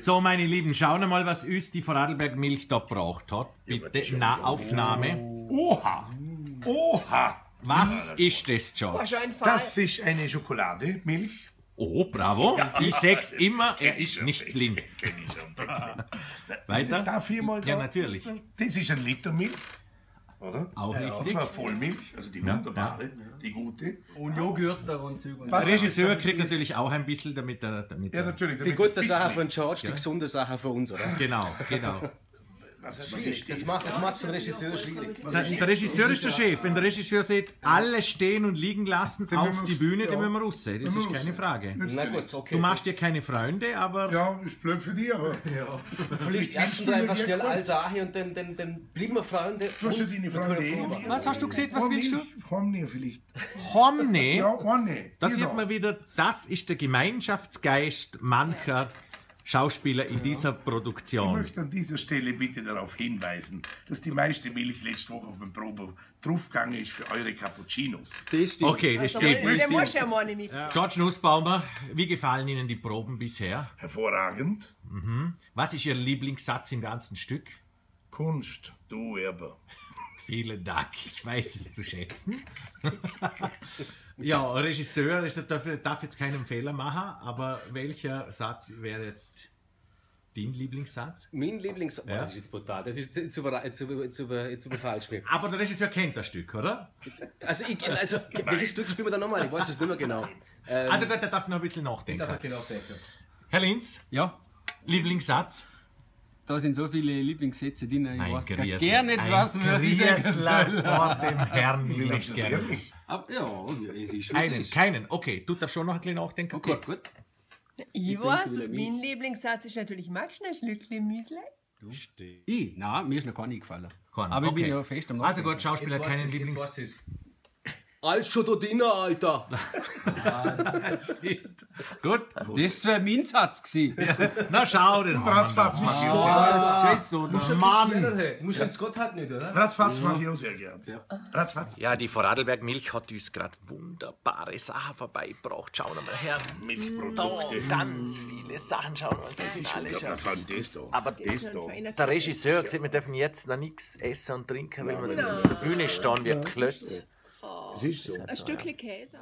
So, meine Lieben, schauen wir mal, was uns die Vorarlberg Milch da braucht hat. Bitte, na, Aufnahme. Oha! Oha! Was ist das, George? Das ist eine Schokolade, Milch. Oh, bravo. Ich sag's immer, er ist nicht blind. Kenn ich schon. Weiter? Darf ich mal Ja, natürlich. Das ist ein Liter Milch, oder? Auch Und richtig. zwar Vollmilch, also die Ja, wunderbare, die gute. Und Joghurt und und Der Regisseur kriegt natürlich auch ein bisschen, damit er. Damit Ja, natürlich. Die damit gute fit Sache von George, die gesunde Sache von uns, oder? genau, genau. Schwierig. Das macht macht's für den Regisseur schwierig. Der, der Regisseur ist der Chef. Wenn der Regisseur sagt, alle stehen und liegen lassen Dann auf die Bühne, ja. dann müssen wir raus. Das ist keine raus. Frage. Na gut, okay. Du machst dir keine Freunde, aber Ja, ist blöd für dich, aber. Vielleicht essen wir einfach schnell alle Sachen und dann, dann, dann bleiben wir Freunde. Du hast wir können Freunde eh. was hast du gesehen? Was willst du? Homne vielleicht. Homne. Ja, ohne. Da sieht da. man wieder, das ist der Gemeinschaftsgeist mancher Schauspieler in dieser Ich Produktion. möchte an dieser Stelle bitte darauf hinweisen, dass die meiste Milch letzte Woche auf dem Probe draufgegangen ist für eure Cappuccinos. Das stimmt. Okay, das Also, stimmt. der muss ja mal nicht mit. George Nussbaumer, wie gefallen Ihnen die Proben bisher? Hervorragend. Was ist Ihr Lieblingssatz im ganzen Stück? Kunst, du Erber. Vielen Dank, ich weiß es zu schätzen. ja, Regisseur ist, darf, darf jetzt keinen Fehler machen, aber welcher Satz wäre jetzt dein Lieblingssatz? Mein Lieblings... Oh, Ja. Das ist jetzt brutal. Das ist jetzt über, jetzt über, jetzt über, jetzt mir. Aber der Regisseur kennt das Stück, oder? Also, ich, also welches Stück spielen wir da nochmal? Ich weiß es nicht mehr genau. Ähm, Also gut, er darf noch ein bisschen nachdenken. Da hat genau denken. Herr Linz, Ja, Lieblingssatz? Da sind so viele Lieblingssätze drin. Ich Ein weiß gar Griesler. gar nicht, was sie sagen sollen. vor dem Herrn. ich du das gerne. Aber, ja, es ist Einen, keinen. Okay, du darfst schon noch ein bisschen nachdenken. Okay, kurz. gut. Ich denke weiß, dass mein Lieblingssatz ist natürlich, magst du ein Schlückchen Müsli? Ich? Nein, mir ist noch gar nicht gefallen. Keiner, Aber ich bin okay. ja fest am Also Nachdenken. gut, Schauspieler keinen ich's, jetzt Lieblings... Alles schon da drin, Alter! Gut. Das wäre mein Satz gewesen. Na schau, den Ratzfatz noch. mag ich auch sehr Ah, Scheiße, oder? Mann! Musst du jetzt Gott halt nicht, oder? Ratzfatz mag ich auch sehr gern. Ratzfatz. Ja, die Vorarlberg Milch hat uns gerade wunderbare Sachen vorbeigebracht. Schauen wir mal her. Milchprodukte. ganz viele Sachen. Schauen wir uns Das ist unglaublich. Vor allem das da. Aber das da. Der Regisseur hat gesagt, wir dürfen jetzt noch nichts essen und trinken, weil wir sonst auf der Bühne stehen wie Klötz. Das ist so. Ein Stückchen Käse.